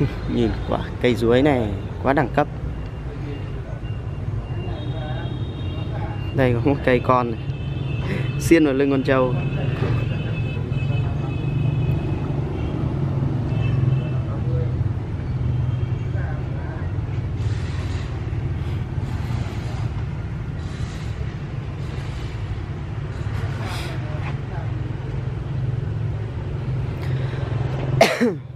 nhìn, quả, cây chuối này quá đẳng cấp đây có một cây con này. xiên vào lưng con trâu Hmm.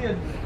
Yeah.